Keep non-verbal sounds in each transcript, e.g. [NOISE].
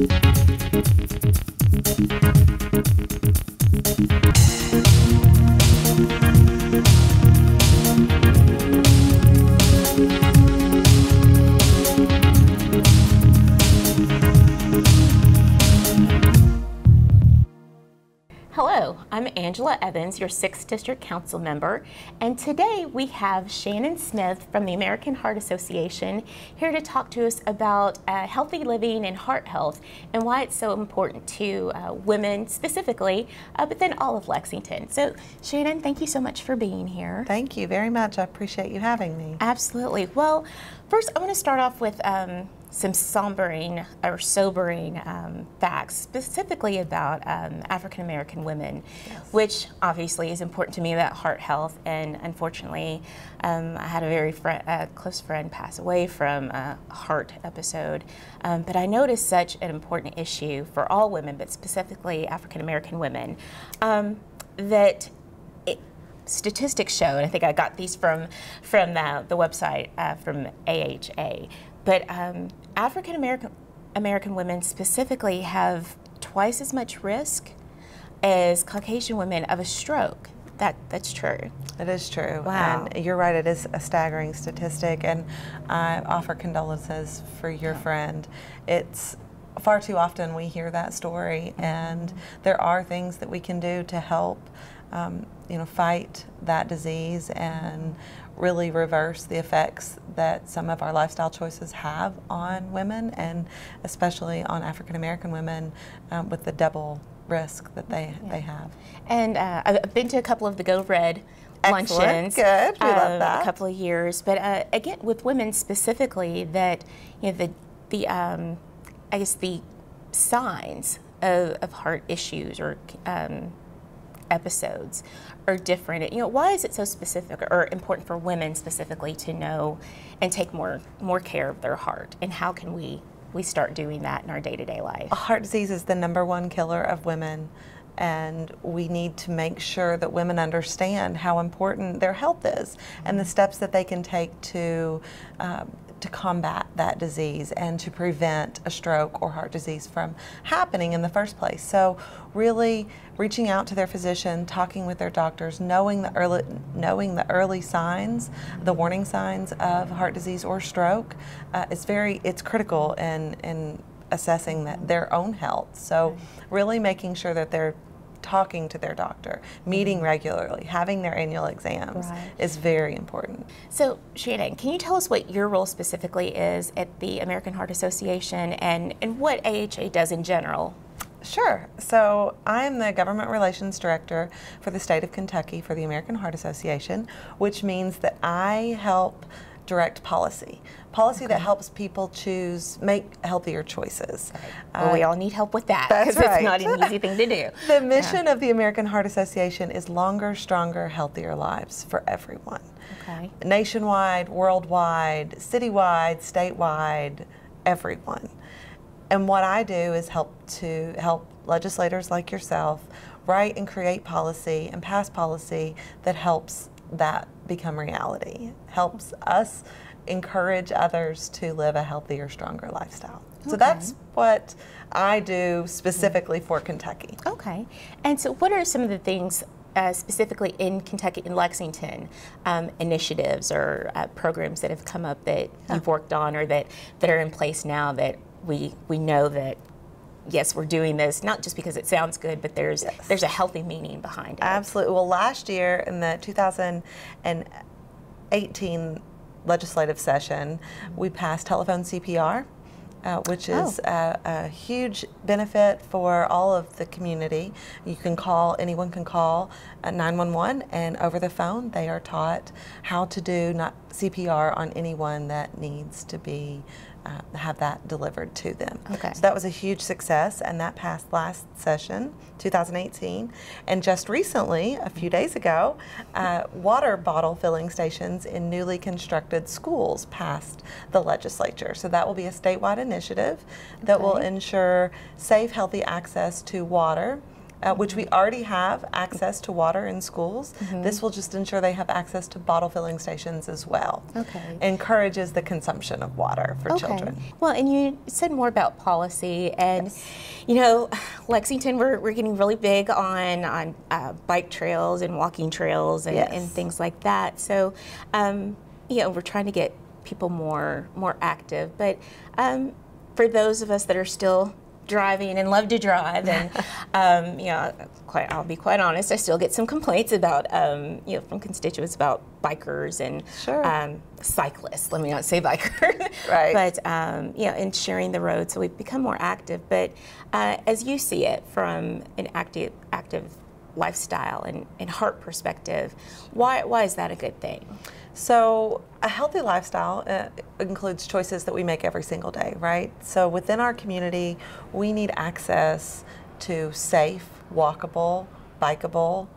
Thank Angela Evans, your 6th District Council member, and today we have Shannon Smith from the American Heart Association here to talk to us about uh, healthy living and heart health and why it's so important to uh, women specifically, uh, but then all of Lexington. So, Shannon, thank you so much for being here. Thank you very much. I appreciate you having me. Absolutely. Well, first, I want to start off with um, some sombering or sobering um, facts, specifically about um, African American women, yes. which obviously is important to me about heart health. And unfortunately, um, I had a very fr uh, close friend pass away from a heart episode. Um, but I noticed such an important issue for all women, but specifically African American women, um, that statistics show, and I think I got these from from the, the website uh, from AHA, but um, African American American women specifically have twice as much risk as Caucasian women of a stroke. That that's true. It is true. Wow. And you're right. It is a staggering statistic, and I offer condolences for your yeah. friend. It's far too often we hear that story, and mm -hmm. there are things that we can do to help, um, you know, fight that disease and really reverse the effects that some of our lifestyle choices have on women and especially on African American women um, with the double risk that they, yeah. they have. And uh, I've been to a couple of the Go Red Excellent. luncheons. Good. We uh, love that. A couple of years, but uh, again, with women specifically, that you know the the um, I guess the signs of, of heart issues or um, episodes are different. You know, why is it so specific or important for women specifically to know and take more more care of their heart? And how can we we start doing that in our day-to-day life? Heart disease is the number one killer of women and we need to make sure that women understand how important their health is and the steps that they can take to um, to combat that disease and to prevent a stroke or heart disease from happening in the first place. So really reaching out to their physician, talking with their doctors, knowing the early knowing the early signs, the warning signs of heart disease or stroke uh, is very it's critical in in assessing that their own health. So really making sure that they're talking to their doctor, meeting mm-hmm. regularly, having their annual exams right. is very important. So, Shannon, can you tell us what your role specifically is at the American Heart Association and, and what AHA does in general? Sure. So I'm the Government Relations Director for the state of Kentucky for the American Heart Association, which means that I help direct policy. Policy okay. that helps people choose, make healthier choices. Right. Well, uh, we all need help with that because right. it's not an easy thing to do. [LAUGHS] the mission yeah. of the American Heart Association is longer, stronger, healthier lives for everyone. Okay. Nationwide, worldwide, citywide, statewide, everyone. And what I do is help to help legislators like yourself write and create policy and pass policy that helps that become reality, helps us encourage others to live a healthier, stronger lifestyle. Okay. So that's what I do specifically for Kentucky. Okay. And so, what are some of the things uh, specifically in Kentucky, in Lexington, um, initiatives or uh, programs that have come up that you've worked on or that, that are in place now that we, we know that yes, we're doing this not just because it sounds good, but there's yes. there's a healthy meaning behind it. Absolutely. Well, last year in the 2018 legislative session, we passed telephone CPR. Uh, which is oh. a, a, huge benefit for all of the community. You can call, anyone can call 911, and over the phone, they are taught how to do not CPR on anyone that needs to be uh, have that delivered to them. Okay. So that was a huge success, and that passed last session, 2018. And just recently, a few days ago, uh, water bottle filling stations in newly constructed schools passed the legislature. So that will be a statewide initiative that okay. will ensure safe, healthy access to water uh, which we already have access to water in schools. This will just ensure they have access to bottle filling stations as well. Okay. Encourages the consumption of water for children. Well, and you said more about policy, and you know, Lexington, we're, we're getting really big on on uh, bike trails and walking trails and, and things like that. So, um, you know, we're trying to get people more more active. But um, for those of us that are still driving and love to drive, and [LAUGHS] um, you know, quite I'll be quite honest, I still get some complaints about um, you know from constituents about bikers and Sure. um, cyclists. Let me not say biker. [LAUGHS] Right. But um, you know, and sharing the road, so we've become more active. But uh, as you see it from an active active lifestyle and, and heart perspective, why why is that a good thing? So, a healthy lifestyle uh, includes choices that we make every single day, right? So, within our community, we need access to safe, walkable, bikeable,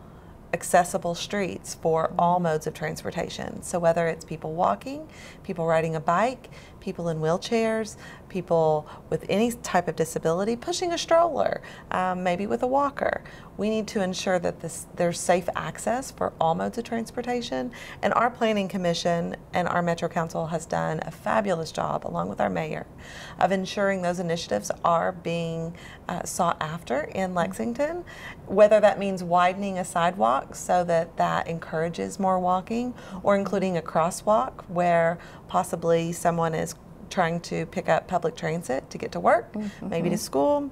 accessible streets for all modes of transportation. So, whether it's people walking, people riding a bike, people in wheelchairs, people with any type of disability pushing a stroller, um, maybe with a walker, we need to ensure that this, there's safe access for all modes of transportation. And our Planning Commission and our Metro Council has done a fabulous job, along with our mayor, of ensuring those initiatives are being uh, sought after in Lexington, whether that means widening a sidewalk so that that encourages more walking, or including a crosswalk where possibly someone is trying to pick up public transit to get to work, maybe to school,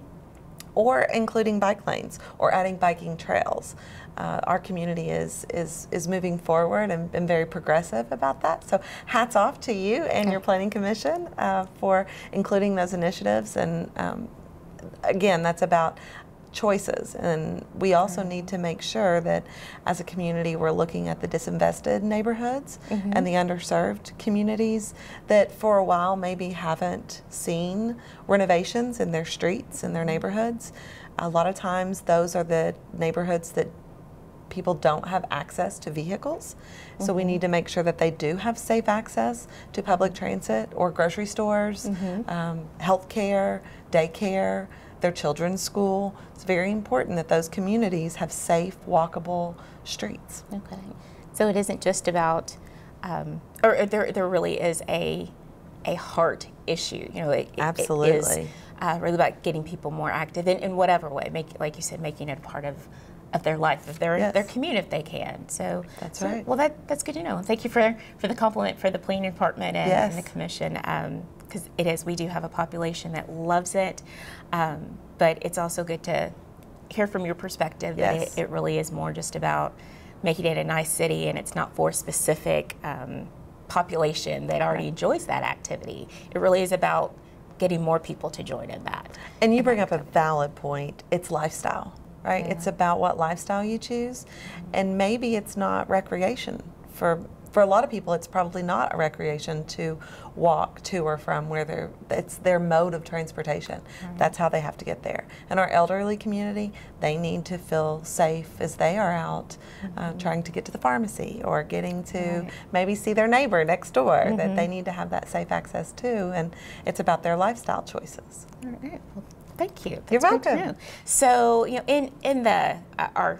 or including bike lanes or adding biking trails. Uh, our community is, is, is moving forward and been very progressive about that. So, hats off to you and your Planning Commission uh, for including those initiatives. And um, again, that's about choices. And we also need to make sure that as a community, we're looking at the disinvested neighborhoods mm-hmm. and the underserved communities that for a while maybe haven't seen renovations in their streets and their mm-hmm. neighborhoods. A lot of times, those are the neighborhoods that people don't have access to vehicles. So we mm-hmm. need to make sure that they do have safe access to public transit or grocery stores, um, health care, daycare, their children's school. It's very important that those communities have safe, walkable streets. Okay. So it isn't just about, um, or there, there really is a, a heart issue. You know, it, it- It Absolutely. is uh, really about getting people more active in, in whatever way. Make, like you said, making it a part of, of their life, of their Yes. their commute if they can. So That's so- right. Well, that that's good to know. And Thank you for for the compliment for the planning department and, and the Yes. commission. Because it is, we do have a population that loves it, um, but it's also good to hear from your perspective that it, it really is more just about making it a nice city and it's not for specific um, population that already enjoys that activity. It really is about getting more people to join in that. And you bring up a valid point. It's lifestyle, right? It's about what lifestyle you choose. And maybe it's not recreation. For for a lot of people it's probably not a recreation to walk to or from where they're it's their mode of transportation. That's how they have to get there. And our elderly community, they need to feel safe as they are out uh, trying to get to the pharmacy or getting to maybe see their neighbor next door that they need to have that safe access to and it's about their lifestyle choices. All right. Well, thank you. You're That's to welcome. So, you know, in in the uh, our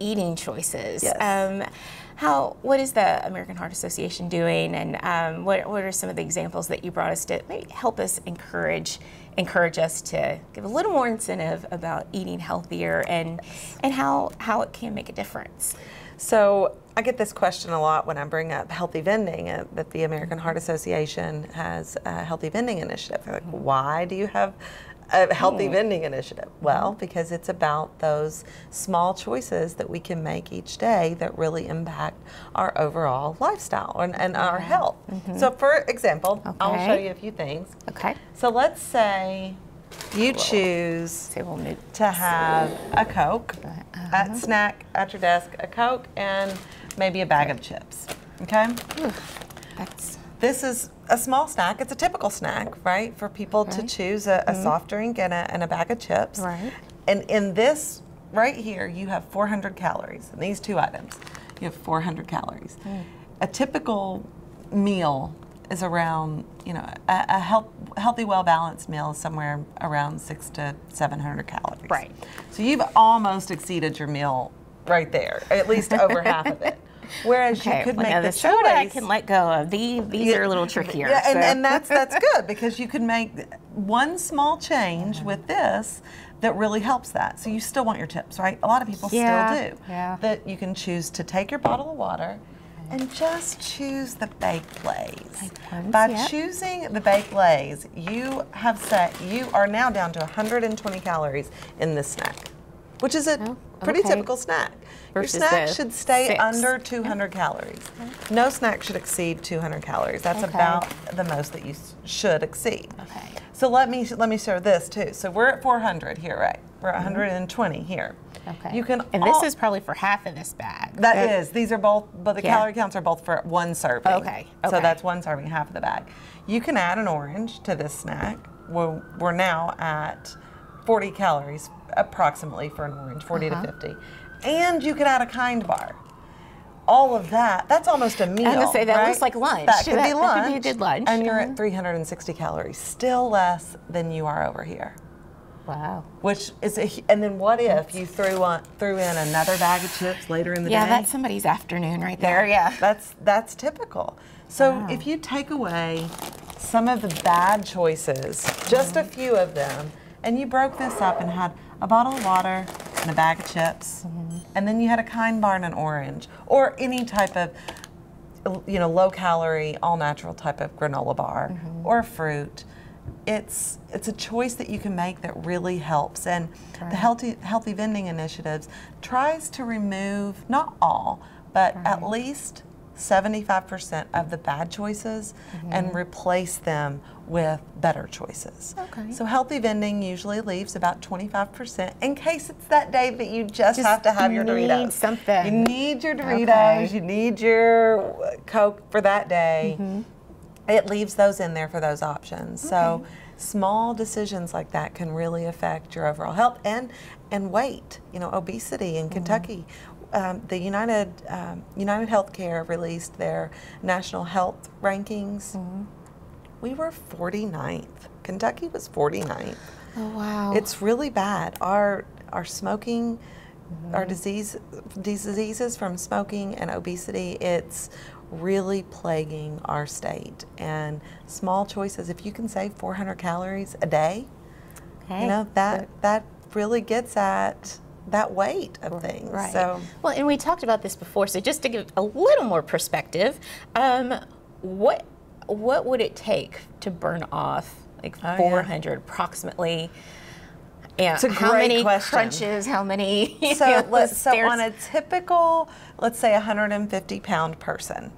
eating choices, Yes. um, how what is the American Heart Association doing, and um, what what are some of the examples that you brought us to maybe help us encourage encourage us to give a little more incentive about eating healthier and and how how it can make a difference. So I get this question a lot when I bring up healthy vending, uh, that the American Heart Association has a healthy vending initiative. They're like, why do you have a healthy vending initiative? Well, because it's about those small choices that we can make each day that really impact our overall lifestyle and, and our health. So, for example, I'll show you a few things. Okay. So, let's say you choose we'll to have a Coke at snack at your desk, a Coke and maybe a bag of chips. Okay? That's This is a small snack. It's a typical snack, right? For people to choose a, a mm-hmm. soft drink and a, and a bag of chips. Right. And in this right here, you have 400 calories. In these two items, you have 400 calories. Mm. A typical meal is around, you know, a, a health, healthy, well balanced meal is somewhere around six to 700 calories. Right. So you've almost exceeded your meal right there, at least over [LAUGHS] half of it. Whereas Okay, you could well, make the, the soda I can let go of. These these are a little trickier. yeah, and, so- and that's that's [LAUGHS] good because you can make one small change with this that really helps that. So you still want your tips, right? A lot of people Yeah, still do. yeah. That you can choose to take your bottle of water and just choose the baked Lay's. By yep. choosing the baked Lay's, you have set you are now down to 120 calories in this snack, which is a Oh, pretty typical snack. Versus your snack should stay six. under 200 calories. No snack should exceed 200 calories. That's Okay. about the most that you should exceed. Okay. So let me let me share this too. So we're at 400 here, right? We're at 120 here. Okay. You can And this is probably for half of this bag. that is. These are both, but the Yeah. calorie counts are both for one serving. Okay, okay. So that's one serving, half of the bag. You can add an orange to this snack. We're, we're now at 40 calories approximately for an orange, 40 Uh-huh. to 50. And you could add a kind bar. All of that, that's almost a meal. I'm gonna say, that right? looks like lunch. That could That- be that lunch. could be a good lunch. And you're at 360 calories, still less than you are over here. Wow. Which is, a, and then what if you threw on, threw in another bag of chips later in the Yeah, day? that's somebody's afternoon right there. Yeah. That's that's typical. So Wow. if you take away some of the bad choices, just a mm-hmm. few of them, and you broke this up and had a bottle of water and a bag of chips, mm-hmm. And then you had a kind bar and an orange, or any type of you know low calorie, all natural type of granola bar mm-hmm. or fruit. It's it's a choice that you can make that really helps, and Right. the healthy healthy vending initiatives tries to remove not all, but at least 75% of the bad choices and mm-hmm. replace them with better choices. Okay. So healthy vending usually leaves about 25% in case it's that day that you just, Just have to have your need Doritos. something. You need your Doritos, Okay. you need your uh, Coke for that day. Mm-hmm. It leaves those in there for those options. So small decisions like that can really affect your overall health and and weight. You know, obesity in mm-hmm. Kentucky. Um, the United um, United Healthcare released their national health rankings. We were 49th. Kentucky was 49th. Oh wow. It's really bad. Our our smoking, our disease diseases from smoking and obesity. It's really plaguing our state. And small choices. If you can save 400 calories a day, okay. you know that that really gets at that weight of things. Right. So well, and we talked about this before. So just to give a little more perspective, um, what what would it take to burn off like Oh, yeah. 400 approximately? Yeah. It's a how great many question. crunches? How many? [LAUGHS] so know, let's so on a typical, let's say 150 pound person,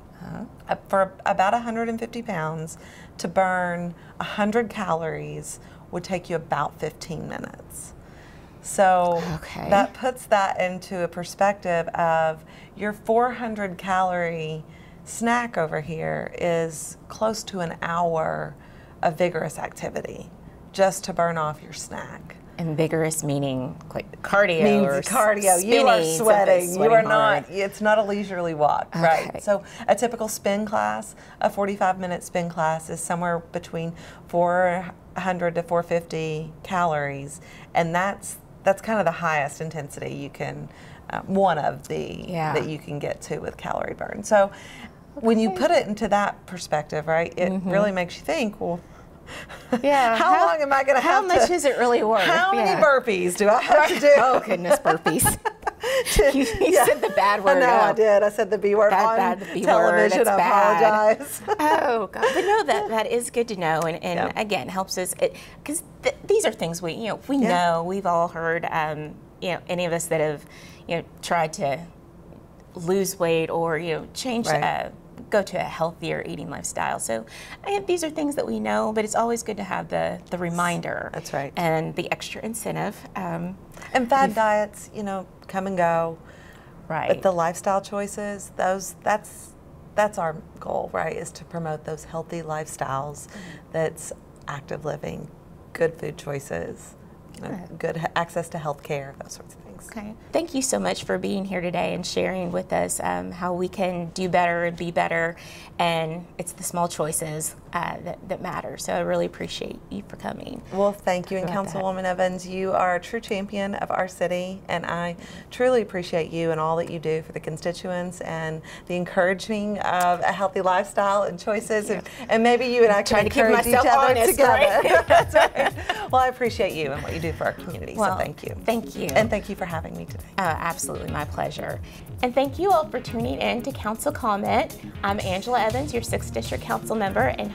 uh, for about 150 pounds, to burn 100 calories would take you about 15 minutes. So Okay. that puts that into a perspective of your 400 calorie snack over here is close to an hour of vigorous activity just to burn off your snack and vigorous meaning like cardio means or cardio. You are spinning, sweating. You are sweating not. It's not a leisurely walk, Okay. right? So a typical spin class, a 45 minute spin class, is somewhere between 400 to 450 calories, and that's that's kind of the highest intensity you can. Uh, one of the Yeah. that you can get to with calorie burn. So when you put it into that perspective, right, it really makes you think. Well. Yeah. [LAUGHS] how, long am I going to How much to? is it really worth? How many burpees do I have to do? Oh goodness, burpees. [LAUGHS] [LAUGHS] you you said the bad word. I know I did. I said the B word Bad, on bad, the B word, television. it's I bad. apologize. [LAUGHS] Oh God! But no, that that is good to know, and, and Yeah. again helps us because th- these are things we you know we Yeah. know we've all heard. Um, you know, any of us that have you know tried to lose weight or you know change. Right. Uh, go to a healthier eating lifestyle. So these are things that we know, but it's always good to have the the reminder. That's right. And the extra incentive. Um, and fad diets, you know, come and go. right. But the lifestyle choices, those that's that's our goal, right? Is to promote those healthy lifestyles. Mm-hmm. That's active living, good food choices, you know, good access to health care, those sorts of things. Thanks. Okay. Thank you so much for being here today and sharing with us um, how we can do better and be better. And it's the small choices uh, that, that matter. So I really appreciate you for coming. Well, thank you. And About that. Councilwoman Evans, you are a true champion of our city, and I truly appreciate you and all that you do for the constituents and the encouraging of a healthy lifestyle and choices. And, and maybe you and I can Trying to keep encourage each myself other honest, together. [LAUGHS] right? [LAUGHS] That's right. Well, I appreciate you and what you do for our community. Well, so thank you. Thank you. And thank you for having me today. Oh, absolutely, my pleasure. And thank you all for tuning in to Council Comment. I'm Angela Evans, your 6th District Council member, and